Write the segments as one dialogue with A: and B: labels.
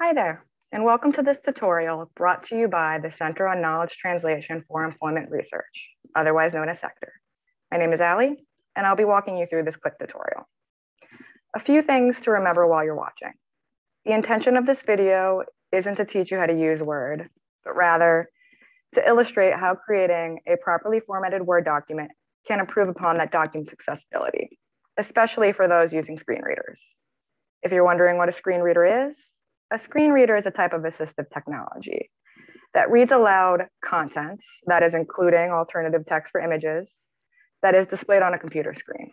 A: Hi there, and welcome to this tutorial brought to you by the Center on Knowledge Translation for Employment Research, otherwise known as CeKTER. My name is Ally, and I'll be walking you through this quick tutorial. A few things to remember while you're watching. The intention of this video isn't to teach you how to use Word, but rather to illustrate how creating a properly formatted Word document can improve upon that document's accessibility, especially for those using screen readers. If you're wondering what a screen reader is, a screen reader is a type of assistive technology that reads aloud content, that is including alternative text for images, that is displayed on a computer screen,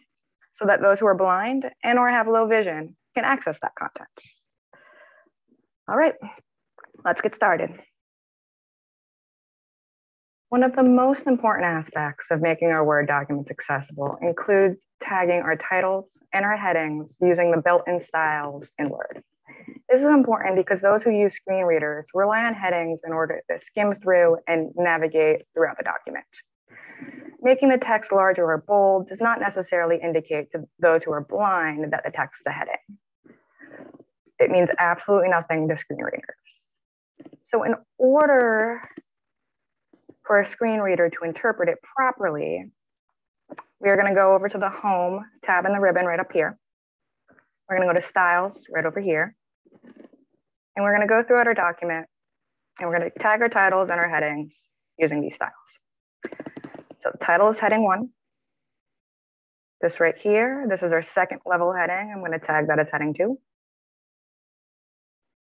A: so that those who are blind and or have low vision can access that content. All right, let's get started. One of the most important aspects of making our Word documents accessible includes tagging our titles and our headings using the built-in styles in Word. This is important because those who use screen readers rely on headings in order to skim through and navigate throughout the document. Making the text larger or bold does not necessarily indicate to those who are blind that the text is a heading. It means absolutely nothing to screen readers. So in order for a screen reader to interpret it properly, we are going to go over to the Home tab in the ribbon right up here. We're going to go to Styles right over here. And we're going to go throughout our document and we're going to tag our titles and our headings using these styles. So the title is heading one. This right here, this is our second level heading. I'm going to tag that as heading two.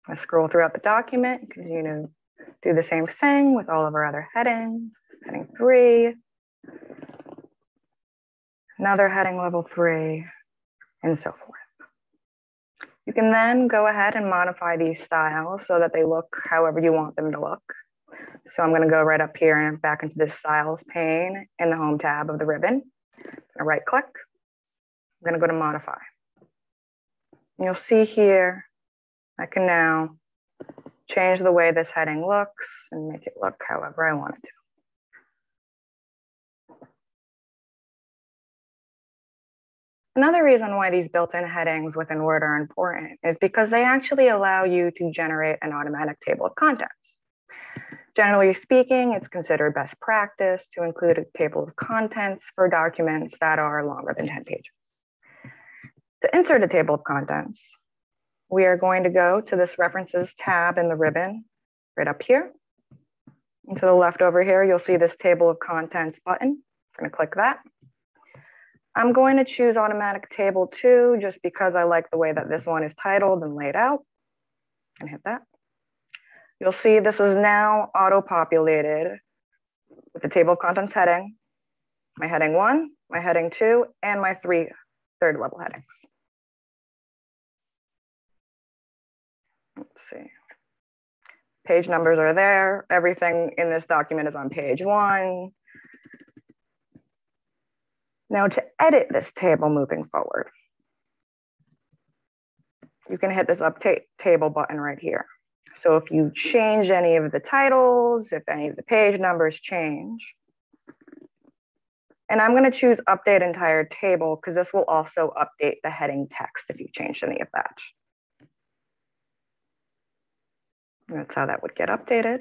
A: I scroll throughout the document, continue to do the same thing with all of our other headings. Heading three, another heading level three, and so forth. You can then go ahead and modify these styles so that they look however you want them to look. So I'm gonna go right up here and back into the styles pane in the home tab of the ribbon. I'm gonna right click. I'm gonna go to modify. And you'll see here, I can now change the way this heading looks and make it look however I want it to. Another reason why these built-in headings within Word are important is because they actually allow you to generate an automatic table of contents. Generally speaking, it's considered best practice to include a table of contents for documents that are longer than 10 pages. To insert a table of contents, we are going to go to this References tab in the ribbon right up here. And to the left over here, you'll see this Table of Contents button. I'm going to click that. I'm going to choose automatic table two just because I like the way that this one is titled and laid out and hit that. You'll see this is now auto-populated with the table of contents heading, my heading one, my heading two, and my three third level headings. Let's see. Page numbers are there. Everything in this document is on page one. Now to edit this table moving forward, you can hit this update table button right here. So if you change any of the titles, if any of the page numbers change, and I'm going to choose update entire table because this will also update the heading text if you change any of that. That's how that would get updated.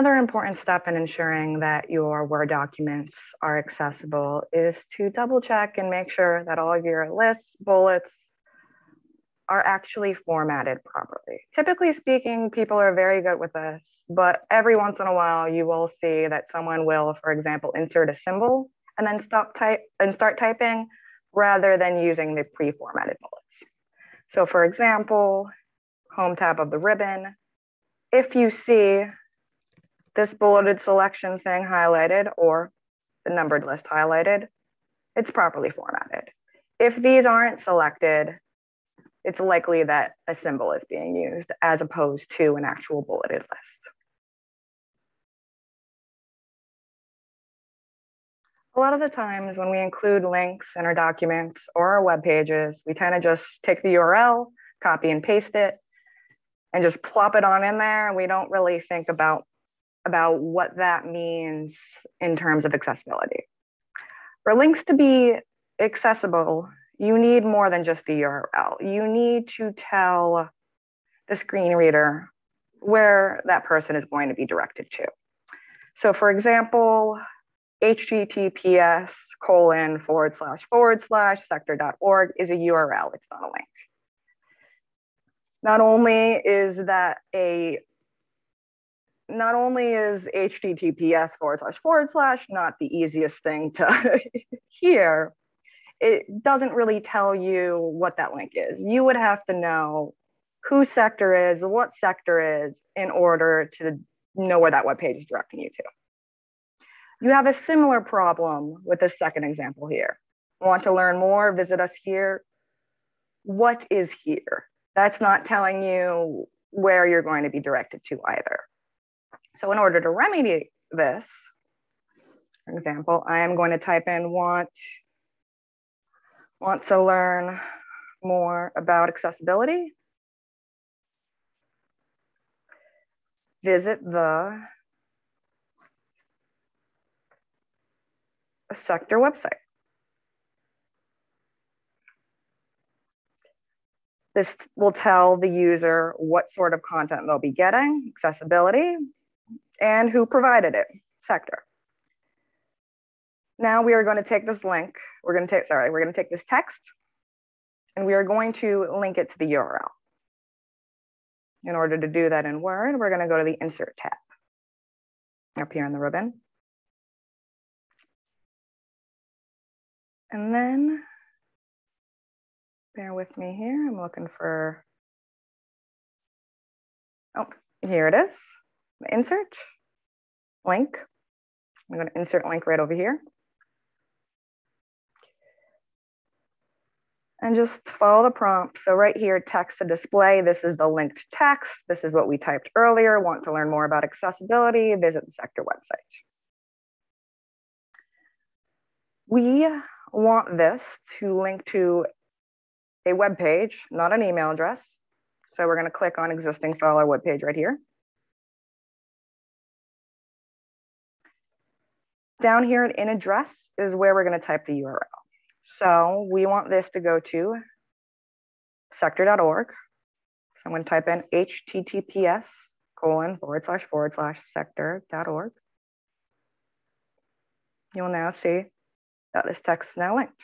A: Another important step in ensuring that your Word documents are accessible is to double check and make sure that all of your lists, bullets are actually formatted properly. Typically speaking, people are very good with this, but every once in a while you will see that someone will, for example, insert a symbol and then stop type and start typing rather than using the pre-formatted bullets. So for example, home tab of the ribbon, if you see this bulleted selection thing highlighted or the numbered list highlighted, it's properly formatted. If these aren't selected, it's likely that a symbol is being used as opposed to an actual bulleted list. A lot of the times when we include links in our documents or our web pages, we kind of just take the URL, copy and paste it, and just plop it on in there. We don't really think about about what that means in terms of accessibility. For links to be accessible, you need more than just the URL. You need to tell the screen reader where that person is going to be directed to. So for example, https colon forward slash forward slash CeKTER.org is a URL, it's not a link. Not only is that a not only is https forward slash forward slash not the easiest thing to hear, it doesn't really tell you what that link is. You would have to know who CeKTER is, what CeKTER is, in order to know where that web page is directing you to. You have a similar problem with the second example here. Want to learn more? Visit us here. What is here? That's not telling you where you're going to be directed to either. So in order to remedy this, for example, I am going to type in want, want to learn more about accessibility. Visit the CeKTER website. This will tell the user what sort of content they'll be getting, accessibility, and who provided it, CeKTER. Now we are going to take this link, we're going to take, sorry, we're going to take this text and we are going to link it to the URL. In order to do that in Word, we're going to go to the Insert tab up here in the ribbon. And then, bear with me here, I'm looking for, oh, here it is, insert link. I'm going to insert link right over here. And just follow the prompt. So right here, text to display, this is the linked text. This is what we typed earlier. Want to learn more about accessibility, visit the CeKTER website. We want this to link to a web page, not an email address. So we're going to click on existing follow web page right here. Down here in address is where we're going to type the URL. So we want this to go to CeKTER.org. So I'm going to type in https colon forward slash forward slash CeKTER.org. You'll now see that this text is now linked.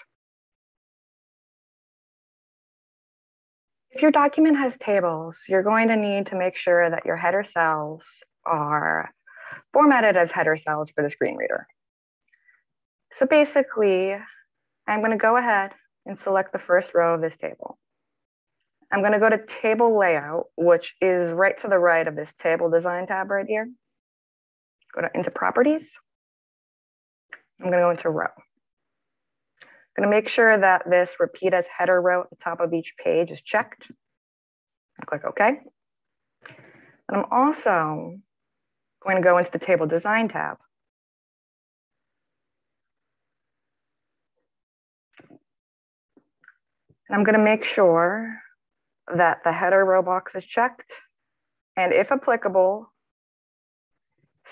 A: If your document has tables, you're going to need to make sure that your header cells are formatted as header cells for the screen reader. So basically, I'm going to go ahead and select the first row of this table. I'm going to go to table layout, which is right to the right of this table design tab right here. Go to into properties. I'm going to go into row. I'm going to make sure that this repeat as header row at the top of each page is checked. Click OK. And I'm also going to go into the table design tab. And I'm going to make sure that the header row box is checked. And if applicable,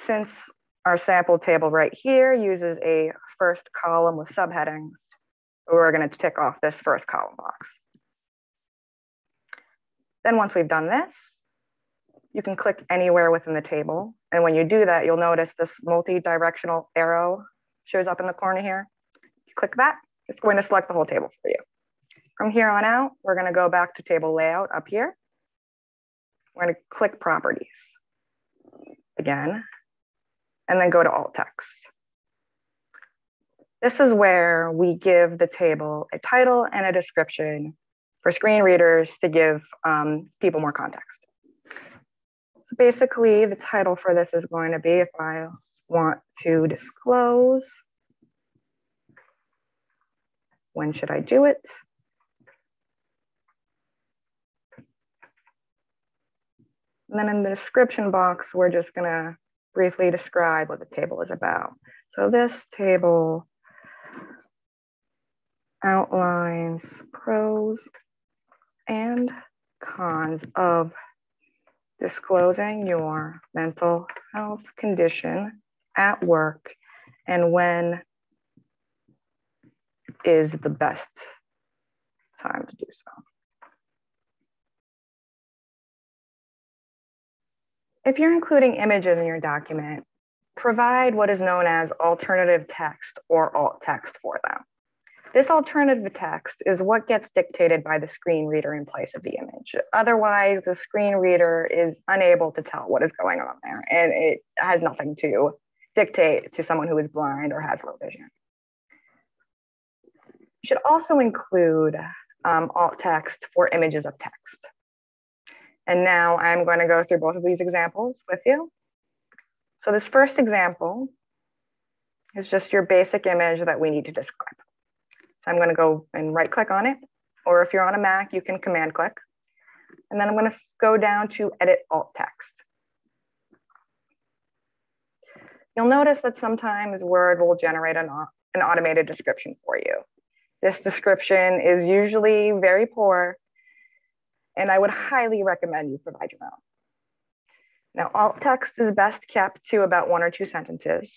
A: since our sample table right here uses a first column with subheadings, we're going to tick off this first column box. Then once we've done this, you can click anywhere within the table. And when you do that, you'll notice this multi-directional arrow shows up in the corner here. Click that, it's going to select the whole table for you. From here on out, we're going to go back to table layout up here. We're going to click properties again, and then go to alt text. This is where we give the table a title and a description for screen readers to give um, people more context. So basically, the title for this is going to be if I want to disclose, when should I do it? And then in the description box, we're just gonna briefly describe what the table is about. So this table outlines pros and cons of disclosing your mental health condition at work and when is the best time to do so. If you're including images in your document, provide what is known as alternative text or alt text for them. This alternative text is what gets dictated by the screen reader in place of the image. Otherwise, the screen reader is unable to tell what is going on there, and it has nothing to dictate to someone who is blind or has low vision. You should also include um, alt text for images of text. And now I'm going to go through both of these examples with you. So this first example is just your basic image that we need to describe. So I'm going to go and right click on it, or if you're on a Mac, you can command click. And then I'm going to go down to edit alt text. You'll notice that sometimes Word will generate an, an automated description for you. This description is usually very poor, and I would highly recommend you provide your own. Now, alt text is best kept to about one or two sentences.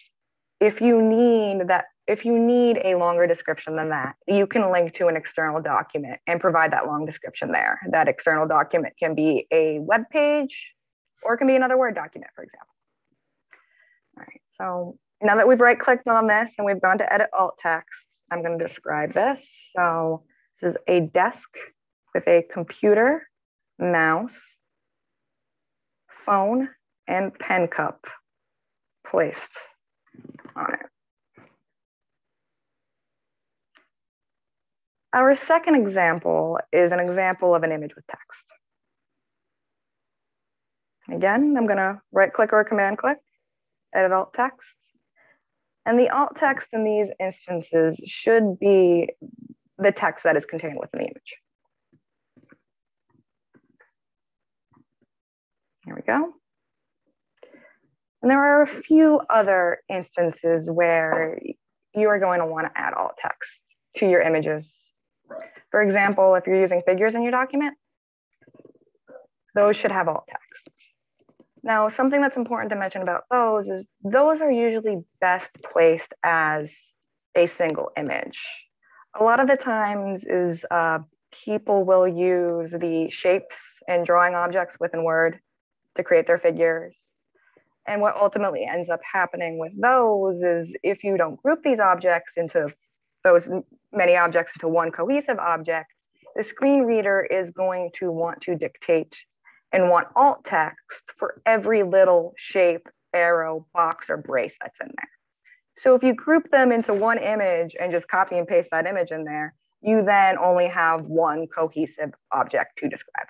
A: If you need that, if you need a longer description than that, you can link to an external document and provide that long description there. That external document can be a web page or it can be another Word document, for example. All right, so now that we've right clicked on this and we've gone to edit alt text, I'm going to describe this. So this is a desk with a computer, mouse, phone, and pen cup placed on it. Our second example is an example of an image with text. Again, I'm going to right click or command click, edit alt text. And the alt text in these instances should be the text that is contained within the image. Here we go. And there are a few other instances where you are going to want to add alt text to your images. For example, if you're using figures in your document, those should have alt text. Now, something that's important to mention about those is those are usually best placed as a single image. A lot of the times is uh, people will use the shapes and drawing objects within Word to create their figures. And what ultimately ends up happening with those is if you don't group these objects into those many objects into one cohesive object, the screen reader is going to want to dictate and want alt text for every little shape, arrow, box, or brace that's in there. So if you group them into one image and just copy and paste that image in there, you then only have one cohesive object to describe.